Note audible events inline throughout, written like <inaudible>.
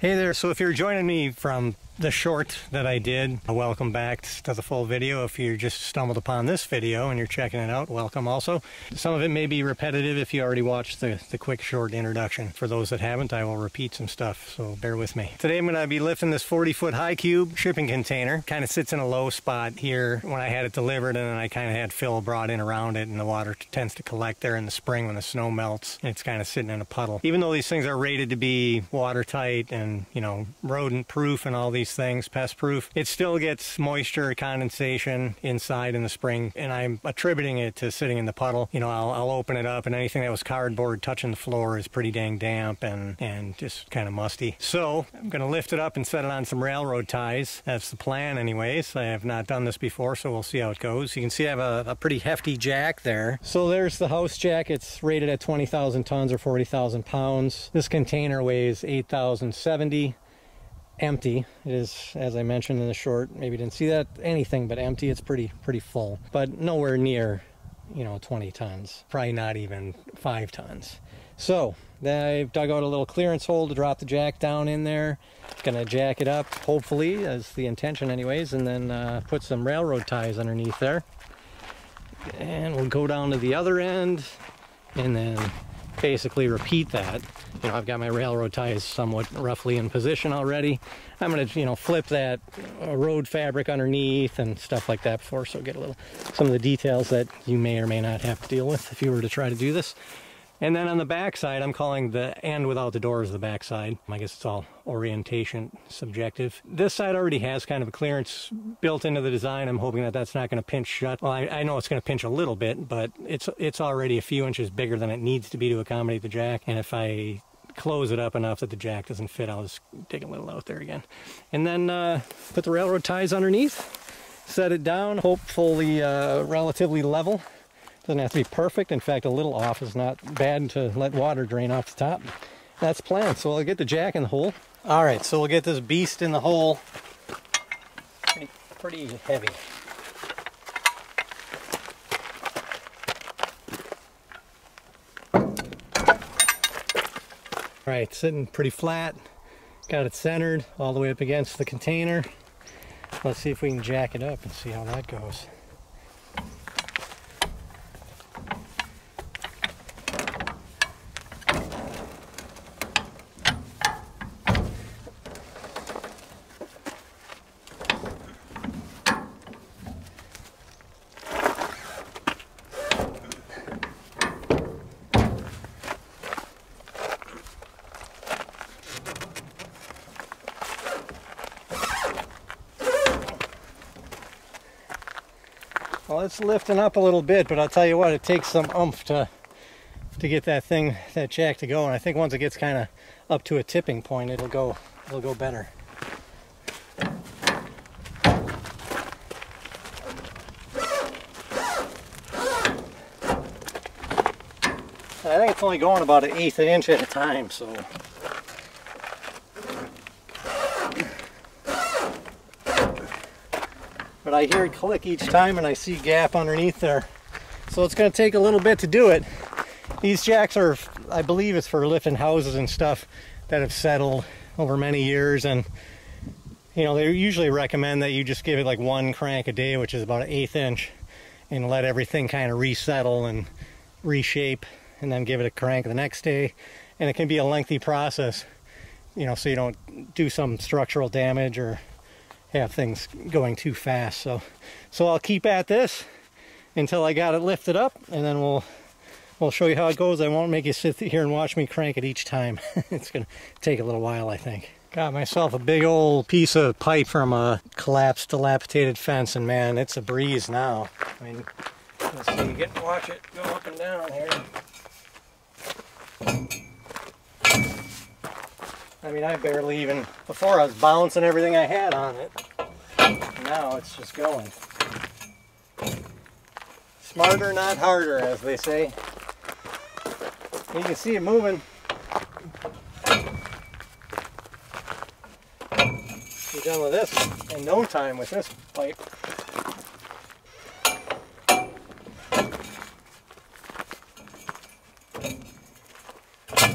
Hey there, so if you're joining me from the short that I did, welcome back to the full video. If you just stumbled upon this video and you're checking it out, welcome also. Some of it may be repetitive if you already watched the, the quick short introduction. For those that haven't, I will repeat some stuff, so bear with me. Today I'm going to be lifting this 40 foot high cube shipping container. Kind of sits in a low spot here when I had it delivered and then I kind of had fill brought in around it and the water tends to collect there in the spring when the snow melts. and It's kind of sitting in a puddle. Even though these things are rated to be watertight and, you know, rodent proof and all these these things, pest proof. It still gets moisture condensation inside in the spring and I'm attributing it to sitting in the puddle. You know, I'll, I'll open it up and anything that was cardboard touching the floor is pretty dang damp and, and just kind of musty. So I'm going to lift it up and set it on some railroad ties. That's the plan anyways. I have not done this before, so we'll see how it goes. You can see I have a, a pretty hefty jack there. So there's the house jack. It's rated at 20,000 tons or 40,000 pounds. This container weighs 8,070 empty. It is, as I mentioned in the short, maybe didn't see that, anything but empty. It's pretty, pretty full, but nowhere near, you know, 20 tons. Probably not even five tons. So I've dug out a little clearance hole to drop the jack down in there. Gonna jack it up, hopefully, as the intention anyways, and then uh, put some railroad ties underneath there. And we'll go down to the other end and then basically repeat that. You know, I've got my railroad ties somewhat roughly in position already. I'm gonna, you know, flip that uh, road fabric underneath and stuff like that before, so get a little, some of the details that you may or may not have to deal with if you were to try to do this. And then on the back side, I'm calling the end without the doors the back side. I guess it's all orientation subjective. This side already has kind of a clearance built into the design. I'm hoping that that's not going to pinch shut. Well, I, I know it's going to pinch a little bit, but it's it's already a few inches bigger than it needs to be to accommodate the jack. And if I close it up enough that the jack doesn't fit, I'll just dig a little out there again. And then uh, put the railroad ties underneath, set it down, hopefully uh, relatively level. Doesn't have to be perfect. In fact, a little off is not bad to let water drain off the top. That's planned. So I'll get the jack in the hole. All right, so we'll get this beast in the hole. Pretty, pretty heavy. All right, sitting pretty flat. Got it centered all the way up against the container. Let's see if we can jack it up and see how that goes. It's lifting up a little bit, but I'll tell you what, it takes some oomph to to get that thing, that jack to go. And I think once it gets kind of up to a tipping point, it'll go, it'll go better. I think it's only going about an eighth an inch at a time, so but I hear it click each time and I see gap underneath there. So it's going to take a little bit to do it. These jacks are, I believe it's for lifting houses and stuff that have settled over many years and you know, they usually recommend that you just give it like one crank a day, which is about an eighth inch, and let everything kind of resettle and reshape, and then give it a crank the next day. And it can be a lengthy process, you know, so you don't do some structural damage or have things going too fast. So, so I'll keep at this until I got it lifted up, and then we'll we'll show you how it goes. I won't make you sit here and watch me crank it each time. <laughs> it's gonna take a little while, I think. Got myself a big old piece of pipe from a collapsed, dilapidated fence, and man, it's a breeze now. I mean, let's see, you get watch it go up and down here. I mean, I barely even, before I was bouncing everything I had on it. Now it's just going. Smarter, not harder, as they say. You can see it moving. Be done with this in no time with this pipe.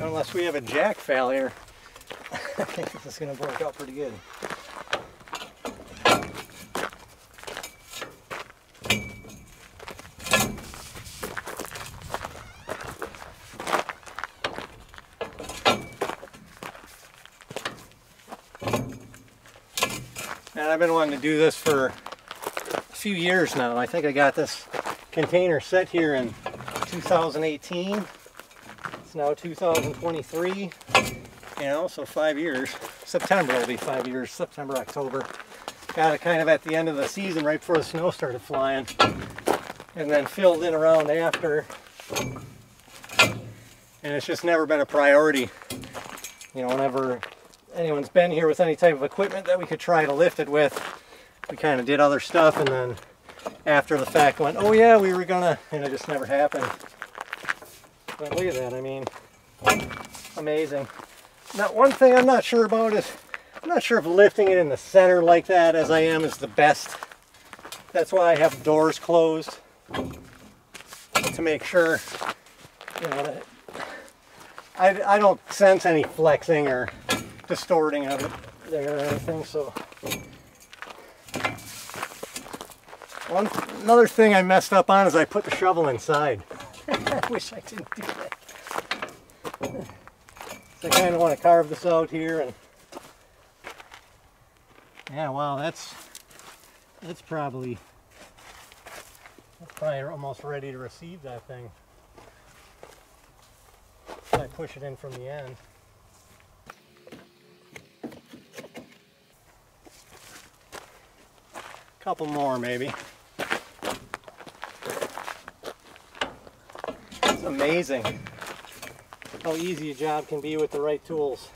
Unless we have a jack failure. I think this is going to work out pretty good. And I've been wanting to do this for a few years now. I think I got this container set here in 2018. It's now 2023, you know, so five years. September will be five years, September, October. Got it kind of at the end of the season, right before the snow started flying. And then filled in around after. And it's just never been a priority. You know, whenever anyone's been here with any type of equipment that we could try to lift it with, we kind of did other stuff and then after the fact went, oh yeah, we were gonna, and it just never happened. But look at that, I mean, amazing. Now, one thing I'm not sure about is, I'm not sure if lifting it in the center like that as I am is the best. That's why I have doors closed to make sure, you know, I, I don't sense any flexing or distorting of it there or anything, so. One, another thing I messed up on is I put the shovel inside. <laughs> I wish I didn't do that. I kind of want to carve this out here and yeah, wow, that's that's probably that's probably almost ready to receive that thing. I push it in from the end. Couple more maybe. It's amazing how easy a job can be with the right tools.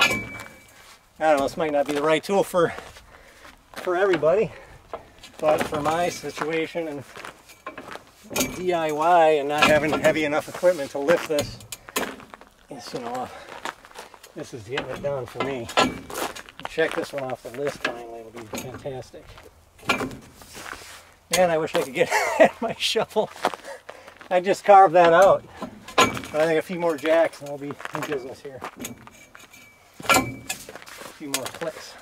I don't know, this might not be the right tool for for everybody, but for my situation and DIY and not having heavy enough equipment to lift this, you know, this is getting it done for me. Check this one off the list finally, it'll be fantastic. Man, I wish I could get <laughs> my shovel. I just carved that out. I think a few more jacks and I'll be in business here. A few more clicks.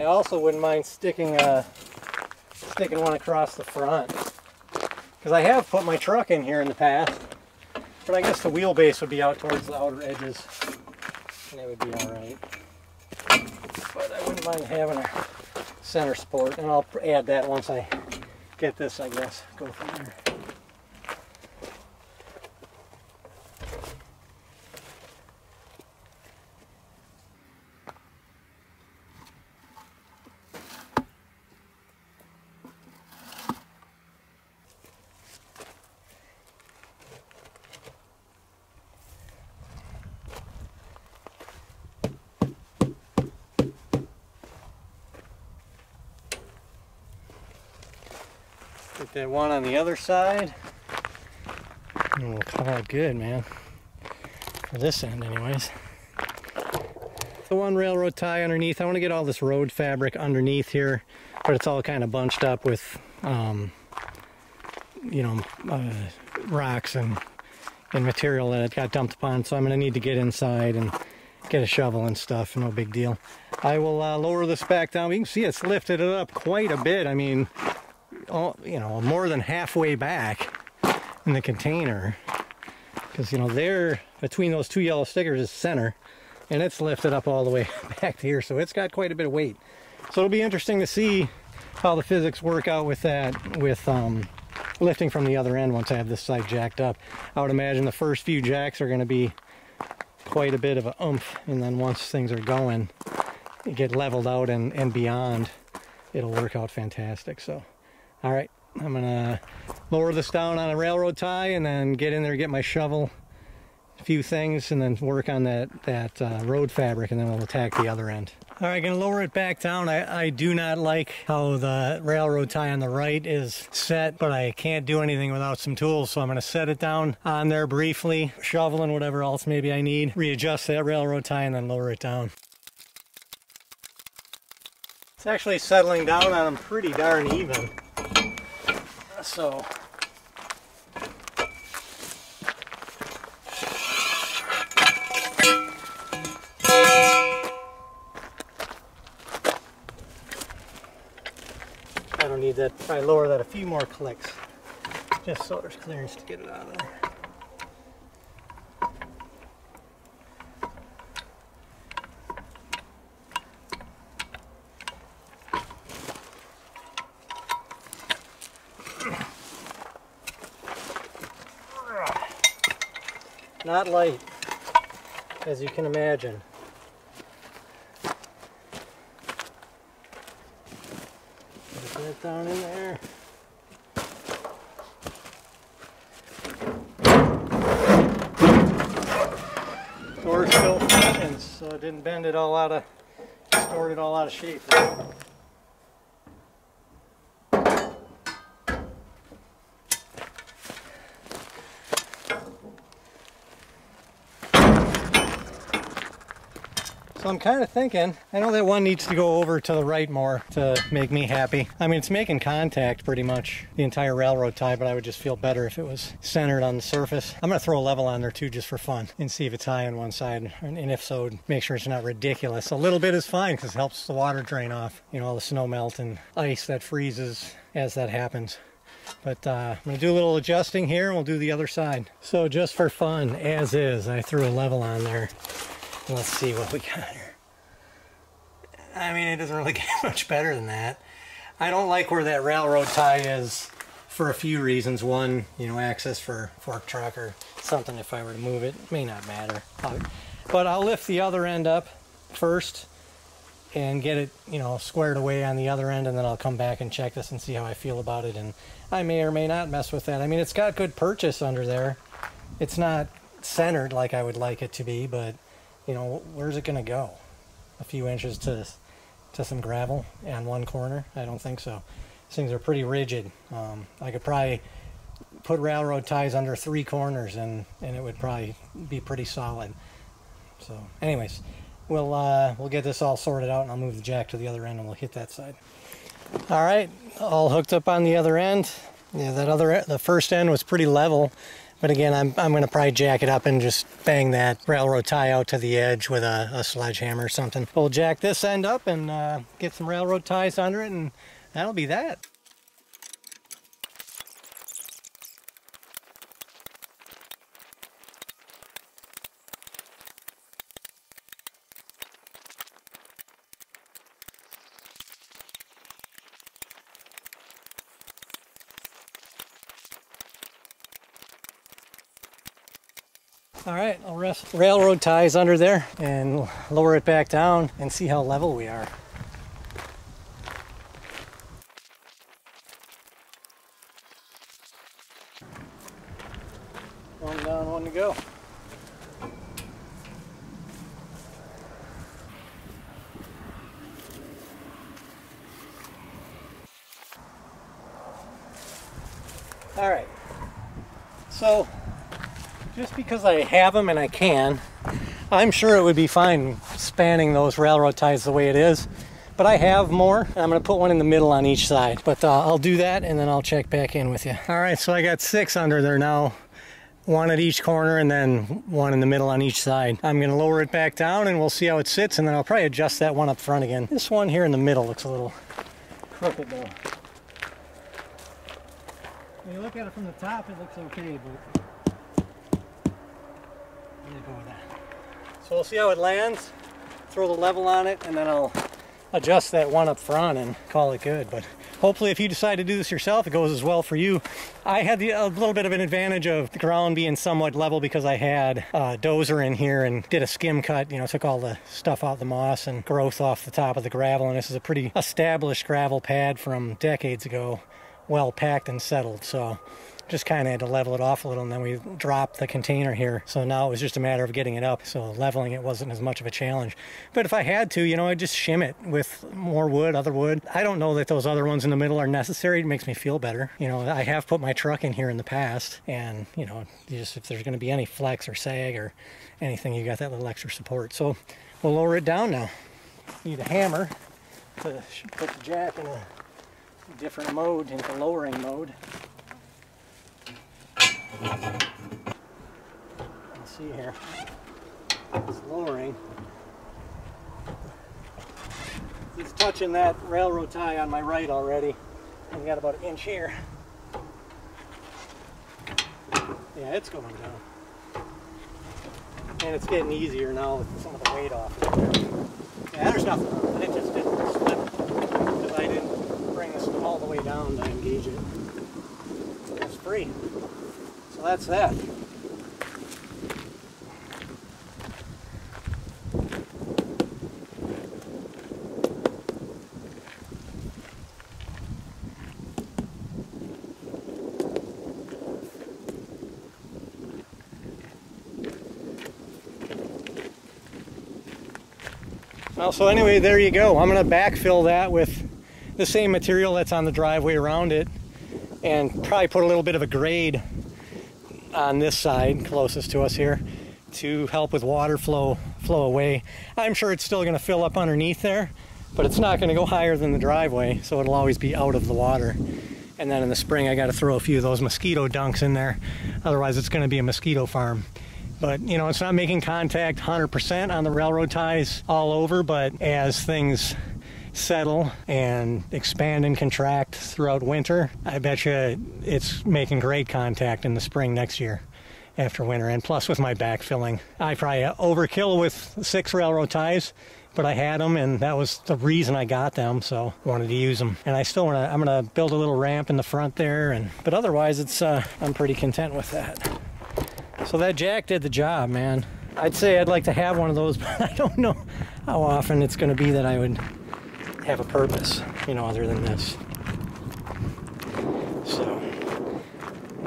I also wouldn't mind sticking uh, sticking one across the front. Because I have put my truck in here in the past. But I guess the wheelbase would be out towards the outer edges. And it would be alright. But I wouldn't mind having a center support, and I'll add that once I get this, I guess, go from there. That one on the other side. And we'll call it good, man. For this end, anyways. The one railroad tie underneath. I want to get all this road fabric underneath here, but it's all kind of bunched up with, um, you know, uh, rocks and, and material that it got dumped upon. So I'm going to need to get inside and get a shovel and stuff. No big deal. I will uh, lower this back down. You can see it's lifted it up quite a bit. I mean, you know, more than halfway back in the container. Because, you know, there, between those two yellow stickers is center. And it's lifted up all the way <laughs> back to here. So it's got quite a bit of weight. So it'll be interesting to see how the physics work out with that, with um, lifting from the other end once I have this side jacked up. I would imagine the first few jacks are going to be quite a bit of a oomph. And then once things are going, get leveled out and, and beyond, it'll work out fantastic. So all right, I'm gonna lower this down on a railroad tie and then get in there, get my shovel, a few things, and then work on that, that uh, road fabric and then we'll attack the other end. All right, gonna lower it back down. I, I do not like how the railroad tie on the right is set, but I can't do anything without some tools, so I'm gonna set it down on there briefly, shovel and whatever else maybe I need, readjust that railroad tie and then lower it down. It's actually settling down on them pretty darn even so I don't need that. Probably lower that a few more clicks just so there's clearance to get it out of there. Not light, as you can imagine. Put that down in there. Door still functions, so it didn't bend it all out of, stored it all out of shape. So I'm kind of thinking, I know that one needs to go over to the right more to make me happy. I mean, it's making contact pretty much the entire railroad tie, but I would just feel better if it was centered on the surface. I'm gonna throw a level on there too, just for fun, and see if it's high on one side, and if so, make sure it's not ridiculous. A little bit is fine, because it helps the water drain off. You know, all the snow melt and ice that freezes as that happens. But uh, I'm going to do a little adjusting here and we'll do the other side. So just for fun, as is, I threw a level on there Let's see what we got here. I mean, it doesn't really <laughs> get much better than that. I don't like where that railroad tie is for a few reasons. One, you know, access for fork truck or something if I were to move it. it may not matter. But I'll lift the other end up first and get it, you know, squared away on the other end and then I'll come back and check this and see how I feel about it and I may or may not mess with that. I mean, it's got good purchase under there. It's not centered like I would like it to be, but you know, where's it going to go? A few inches to, to some gravel on one corner? I don't think so. These things are pretty rigid. Um, I could probably put railroad ties under three corners and, and it would probably be pretty solid. So anyways, we'll, uh, we'll get this all sorted out and I'll move the jack to the other end and we'll hit that side. All right, all hooked up on the other end. Yeah, that other, the first end was pretty level. But again, I'm, I'm going to probably jack it up and just bang that railroad tie out to the edge with a, a sledgehammer or something. We'll jack this end up and uh, get some railroad ties under it and that'll be that. All right, I'll rest railroad ties under there and lower it back down and see how level we are. One down, one to go. All right, so just because I have them and I can, I'm sure it would be fine spanning those railroad ties the way it is. But I have more. I'm going to put one in the middle on each side. But uh, I'll do that and then I'll check back in with you. All right, so I got six under there now. One at each corner and then one in the middle on each side. I'm going to lower it back down and we'll see how it sits and then I'll probably adjust that one up front again. This one here in the middle looks a little crooked though. When you look at it from the top, it looks okay, but go with that. So we'll see how it lands, throw the level on it, and then I'll adjust that one up front and call it good. But hopefully if you decide to do this yourself, it goes as well for you. I had the, a little bit of an advantage of the ground being somewhat level because I had a dozer in here and did a skim cut, you know, took all the stuff out the moss and growth off the top of the gravel. And this is a pretty established gravel pad from decades ago, well packed and settled. So just kind of had to level it off a little and then we dropped the container here. So now it was just a matter of getting it up. So leveling it wasn't as much of a challenge. But if I had to you know I'd just shim it with more wood other wood. I don't know that those other ones in the middle are necessary. It makes me feel better. You know I have put my truck in here in the past and you know just if there's going to be any flex or sag or anything you got that little extra support. So we'll lower it down now. Need a hammer to put the jack in a different mode into lowering mode Let's see here. It's lowering. It's touching that railroad tie on my right already. We got about an inch here. Yeah, it's going down. And it's getting easier now with some of the weight off. Yeah, there's nothing. It just didn't slip because I didn't bring this all the way down to engage it. It's free. So that's that. Well, so anyway, there you go. I'm going to backfill that with the same material that's on the driveway around it and probably put a little bit of a grade on this side closest to us here to help with water flow flow away. I'm sure it's still going to fill up underneath there, but it's not going to go higher than the driveway, so it'll always be out of the water. And then in the spring, I got to throw a few of those mosquito dunks in there. Otherwise, it's going to be a mosquito farm. But, you know, it's not making contact 100% on the railroad ties all over, but as things settle and expand and contract throughout winter, I bet you it's making great contact in the spring next year after winter. And plus with my backfilling, I probably overkill with six railroad ties, but I had them and that was the reason I got them. So wanted to use them. And I still want to, I'm going to build a little ramp in the front there. And, but otherwise it's, uh, I'm pretty content with that. So that jack did the job, man. I'd say I'd like to have one of those, <laughs> but I don't know how often it's going to be that I would have a purpose, you know, other than this. So,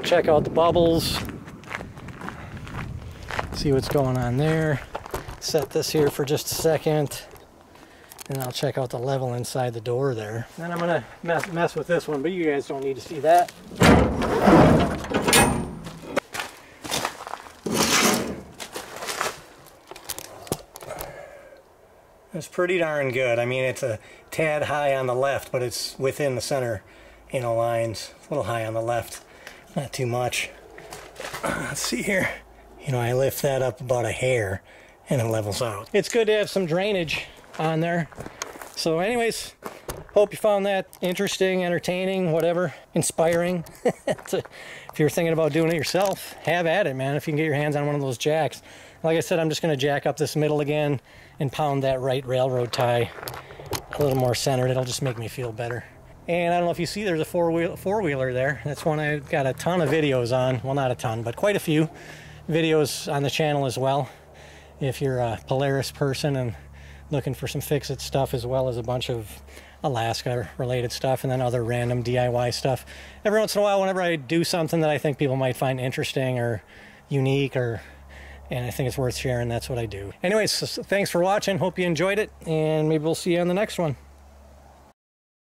check out the bubbles, see what's going on there. Set this here for just a second, and I'll check out the level inside the door there. Then I'm to mess, mess with this one, but you guys don't need to see that. It's pretty darn good. I mean, it's a tad high on the left, but it's within the center, you know, lines. a little high on the left, not too much. <clears throat> Let's see here. You know, I lift that up about a hair and it levels out. It's good to have some drainage on there. So anyways, hope you found that interesting, entertaining, whatever, inspiring. <laughs> if you're thinking about doing it yourself, have at it, man. If you can get your hands on one of those jacks. Like I said, I'm just going to jack up this middle again and pound that right railroad tie a little more centered. It'll just make me feel better. And I don't know if you see, there's a four-wheel four-wheeler there. That's one I've got a ton of videos on. Well, not a ton, but quite a few videos on the channel as well. If you're a Polaris person and looking for some fix-it stuff as well as a bunch of Alaska related stuff and then other random DIY stuff. Every once in a while, whenever I do something that I think people might find interesting or unique or and I think it's worth sharing. That's what I do. Anyways, thanks for watching. Hope you enjoyed it, and maybe we'll see you on the next one.